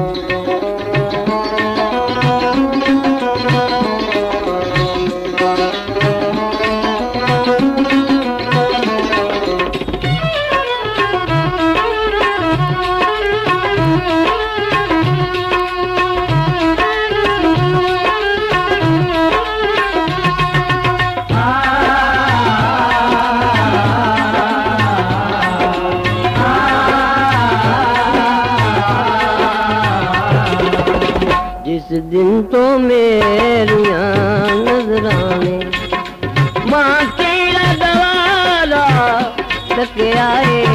Música दिन तो मेरिया नजराने। माँ तेरा दवारा तक आए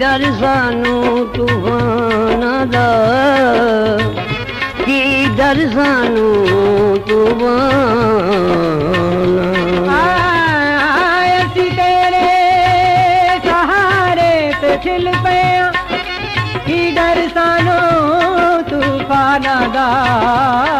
ਕੀ ਡਰ ਸਾਨੂੰ ਤੂਫਾਨਾਂ ਦਾ ਕੀ ਡਰ ਸਾਨੂੰ ਤੂਫਾਨਾਂ ਅਸੀਂ ਤੇਰੇ ਸਹਾਰੇ ਤੇ ਛਿਲ ਪਿਆ ਕੀ ਡਰ ਸਾਨੂੰ ਤੂਫਾਨਾਂ ਦਾ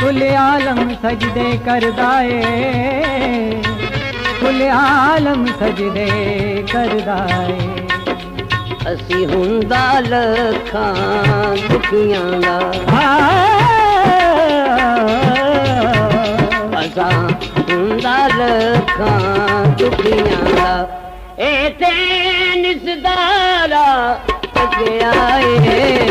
ڪل عالم سجائي عالم سجائي اسين هوندا لکان دکيون اسان هوندا لکان دکيان आए